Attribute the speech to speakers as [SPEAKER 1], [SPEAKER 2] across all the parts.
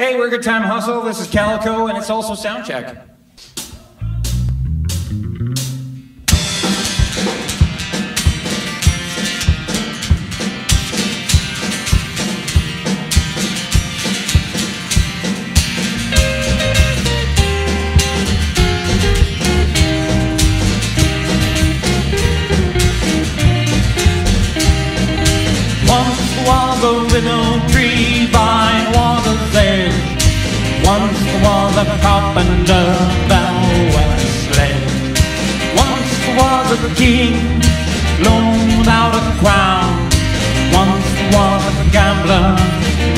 [SPEAKER 1] Hey, we're Goodtime Hustle. This is Calico, and it's also Soundcheck. Once was a willow tree. Once was a carpenter bell sled. Once was a king loaned out a crown. Once was a gambler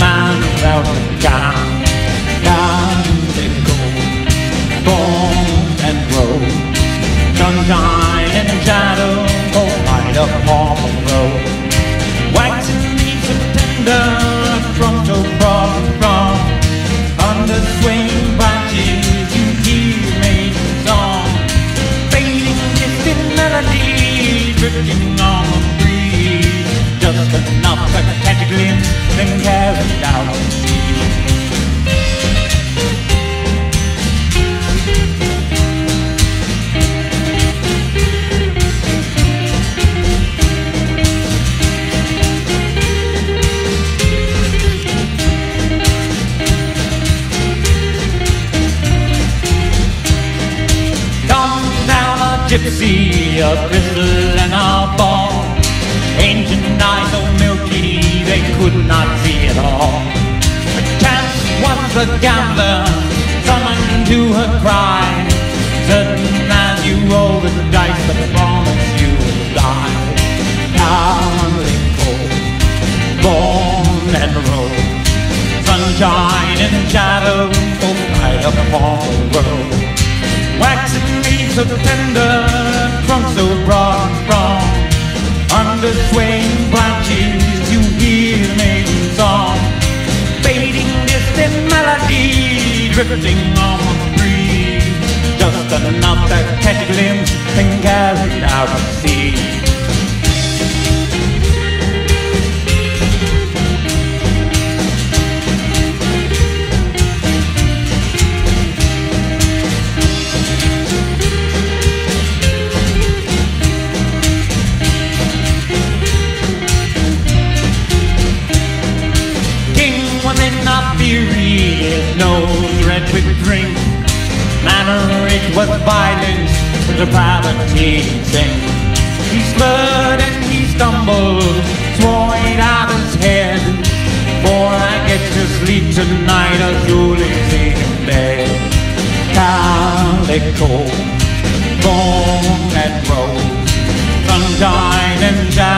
[SPEAKER 1] man without a gown. Down they go, born and grow. Sunshine and shadow, oh, light upon the drifting on the breeze. Just enough to catch a glimpse, then carried out a gypsy, a crystal and a ball. Ancient eyes so milky they could not see it all. But chance was a gambler, summoned to her cry. Certain as you roll the dice, the promise you will die. Darling cold, born and roll. Sunshine and shadow, both light upon the world. Waxing leaves of tender, trunk so broad and strong. Under swaying branches, you hear the maiden song. Fading distant melody, drifting on the breeze. Just enough to catch a glimpse and carry it out to sea. With drink. Manner it was violence, with depravity thing. He slurred and he stumbled, swore he'd have his head. Before I get to sleep tonight, I'll surely see him. Calico, bone and rose, sunshine and shadow,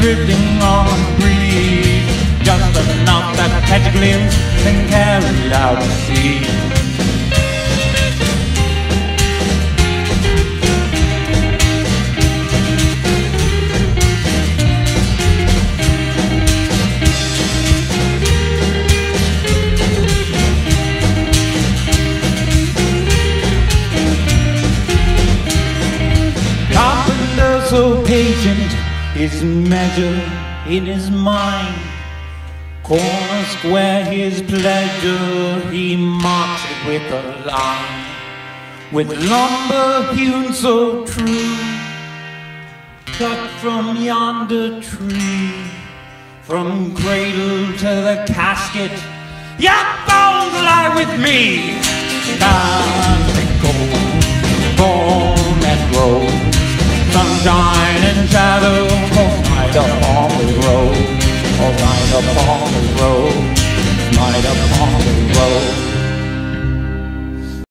[SPEAKER 1] drifting on the breeze. Just enough to catch a glimpse and carry it out to sea. So patient, his measure in his mind. Corner square his pleasure, he marks it with a line. With lumber hewn so true, cut from yonder tree. From cradle to the casket, your bones lie with me. Down Sunshine and shadow,